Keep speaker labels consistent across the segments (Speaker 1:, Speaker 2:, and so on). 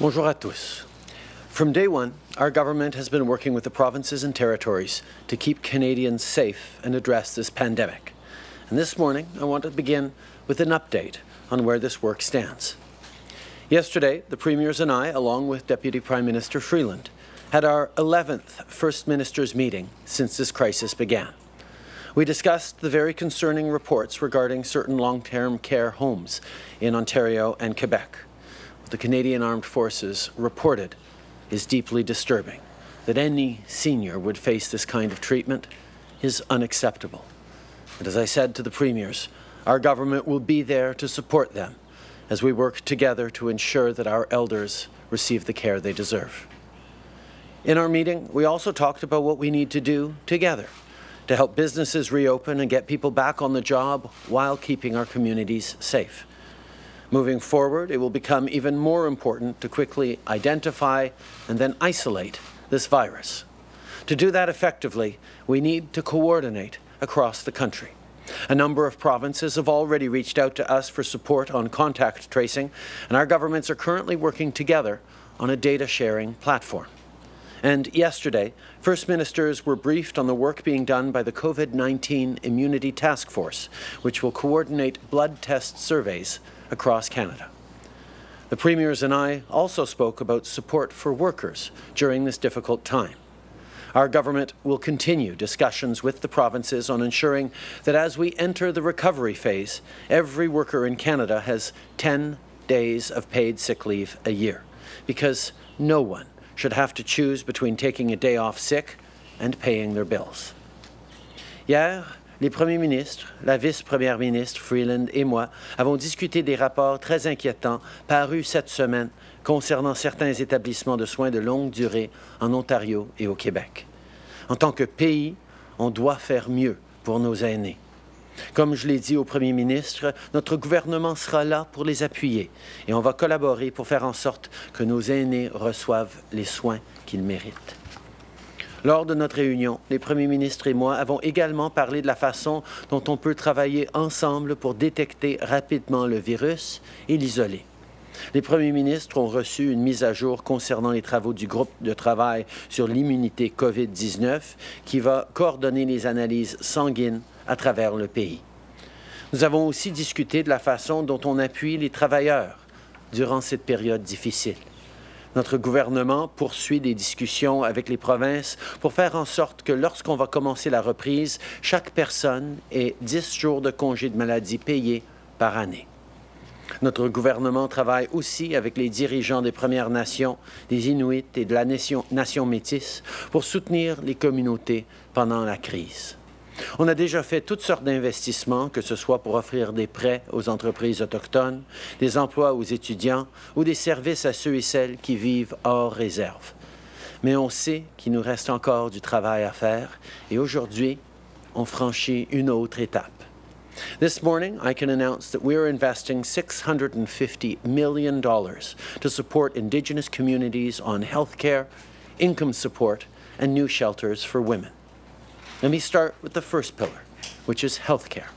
Speaker 1: Bonjour à tous. From day one, our government has been working with the provinces and territories to keep Canadians safe and address this pandemic. And this morning, I want to begin with an update on where this work stands. Yesterday, the Premiers and I, along with Deputy Prime Minister Freeland, had our 11th First Ministers meeting since this crisis began. We discussed the very concerning reports regarding certain long-term care homes in Ontario and Quebec. What the Canadian Armed Forces reported is deeply disturbing. That any senior would face this kind of treatment is unacceptable. And as I said to the Premiers, our government will be there to support them as we work together to ensure that our elders receive the care they deserve. In our meeting, we also talked about what we need to do together to help businesses reopen and get people back on the job while keeping our communities safe. Moving forward, it will become even more important to quickly identify and then isolate this virus. To do that effectively, we need to coordinate across the country. A number of provinces have already reached out to us for support on contact tracing, and our governments are currently working together on a data sharing platform. And yesterday, First Ministers were briefed on the work being done by the COVID-19 Immunity Task Force, which will coordinate blood test surveys across Canada. The Premiers and I also spoke about support for workers during this difficult time. Our government will continue discussions with the provinces on ensuring that as we enter the recovery phase, every worker in Canada has 10 days of paid sick leave a year, because no one should have to choose between taking a day off sick and paying their bills. Hier, les premiers ministres, la vice-première ministre Freeland et moi avons discuté des rapports très inquiétants parus cette semaine concernant certains établissements de soins de longue durée en Ontario et au Québec. En tant que pays, on doit faire mieux pour nos aînés. Comme je l'ai dit au Premier ministre, notre gouvernement sera là pour les appuyer et on va collaborer pour faire en sorte que nos aînés reçoivent les soins qu'ils méritent. Lors de notre réunion, les premiers ministres et moi avons également parlé de la façon dont on peut travailler ensemble pour détecter rapidement le virus et l'isoler. Les premiers ministres ont reçu une mise à jour concernant les travaux du groupe de travail sur l'immunité COVID-19 qui va coordonner les analyses sanguines à travers le pays. Nous avons aussi discuté de la façon dont on appuie les travailleurs durant cette période difficile. Notre gouvernement poursuit des discussions avec les provinces pour faire en sorte que lorsqu'on va commencer la reprise, chaque personne ait 10 jours de congé de maladie payés par année. Notre gouvernement travaille aussi avec les dirigeants des Premières Nations, des Inuits et de la nation, nation métisse pour soutenir les communautés pendant la crise. On a déjà fait toutes sortes d'investissements, que ce soit pour offrir des prêts aux entreprises autochtones, des emplois aux étudiants ou des services à ceux et celles qui vivent hors réserve. Mais on sait qu'il nous reste encore du travail à faire et aujourd'hui, on franchit une autre étape. This morning, I can announce that we are investing $650 million to support Indigenous communities on health care, income support, and new shelters for women. Let me start with the first pillar, which is healthcare.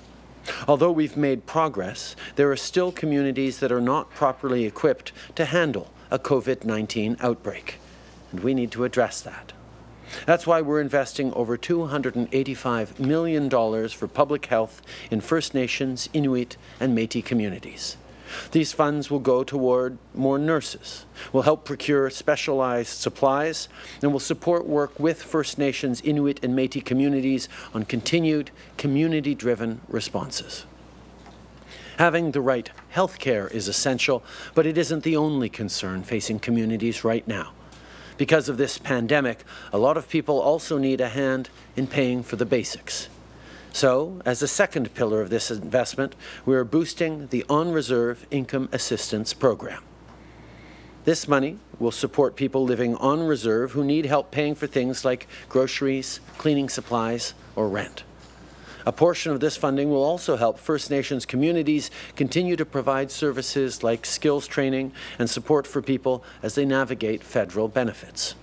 Speaker 1: Although we've made progress, there are still communities that are not properly equipped to handle a COVID-19 outbreak, and we need to address that. That's why we're investing over $285 million for public health in First Nations, Inuit, and Métis communities. These funds will go toward more nurses, will help procure specialized supplies, and will support work with First Nations, Inuit, and Métis communities on continued community-driven responses. Having the right health care is essential, but it isn't the only concern facing communities right now. Because of this pandemic, a lot of people also need a hand in paying for the basics. So, as a second pillar of this investment, we are boosting the On-Reserve Income Assistance Program. This money will support people living on reserve who need help paying for things like groceries, cleaning supplies, or rent. A portion of this funding will also help First Nations communities continue to provide services like skills training and support for people as they navigate federal benefits.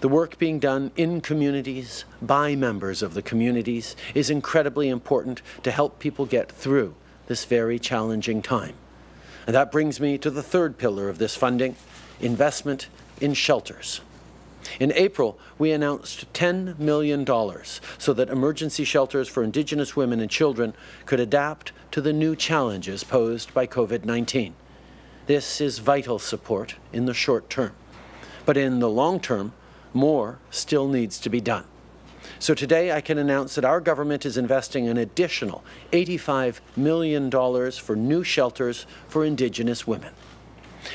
Speaker 1: The work being done in communities by members of the communities is incredibly important to help people get through this very challenging time. And that brings me to the third pillar of this funding, investment in shelters. In April, we announced $10 million so that emergency shelters for Indigenous women and children could adapt to the new challenges posed by COVID-19. This is vital support in the short term. But in the long term, more still needs to be done. So today I can announce that our government is investing an additional $85 million for new shelters for Indigenous women.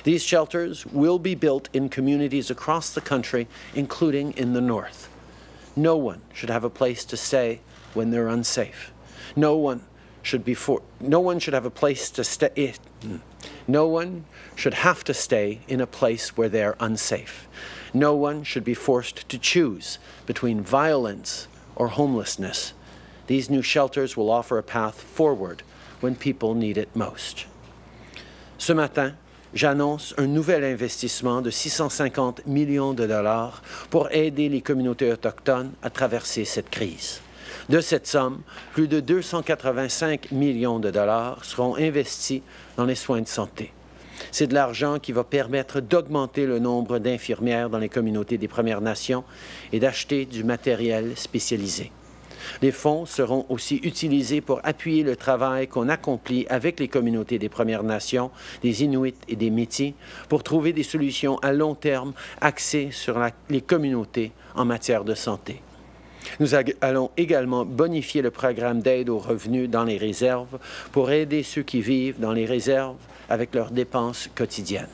Speaker 1: These shelters will be built in communities across the country, including in the north. No one should have a place to stay when they're unsafe. No one should be for, no one should have a place to stay. Eh, hmm. No one should have to stay in a place where they're unsafe. No one should be forced to choose between violence or homelessness. These new shelters will offer a path forward when people need it most. Ce matin, j'annonce un nouvel investissement de 650 millions de dollars pour aider les communautés autochtones à traverser cette crise. De cette somme, plus de 285 millions de dollars seront investis dans les soins de santé. C'est de l'argent qui va permettre d'augmenter le nombre d'infirmières dans les communautés des Premières Nations et d'acheter du matériel spécialisé. Les fonds seront aussi utilisés pour appuyer le travail qu'on accomplit avec les communautés des Premières Nations, des Inuits et des Métis pour trouver des solutions à long terme axées sur les communautés en matière de santé. Nous allons également bonifier le programme d'aide aux revenus dans les réserves pour aider ceux qui vivent dans les réserves avec leurs dépenses quotidiennes.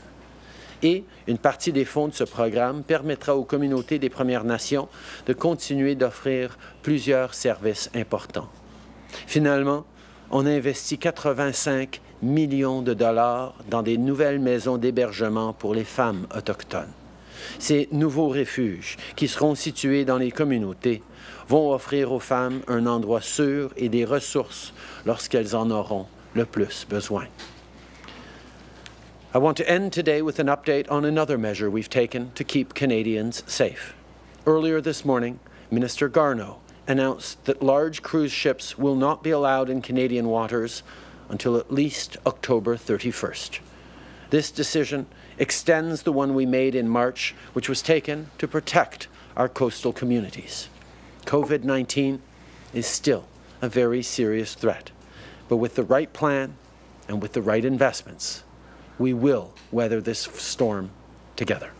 Speaker 1: Et une partie des fonds de ce programme permettra aux communautés des Premières Nations de continuer d'offrir plusieurs services importants. Finalement, on a investi 85 millions de dollars dans des nouvelles maisons d'hébergement pour les femmes autochtones. Ces nouveaux refuges, qui seront situés dans les communautés, vont offrir aux femmes un endroit sûr et des ressources lorsqu'elles en auront le plus besoin. I want to end today with an update on another measure we've taken to keep Canadians safe. Earlier this morning, Minister Garneau announced that large cruise ships will not be allowed in Canadian waters until at least October 31st. This decision extends the one we made in March, which was taken to protect our coastal communities. COVID-19 is still a very serious threat, but with the right plan and with the right investments, we will weather this storm together.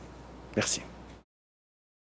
Speaker 1: Merci.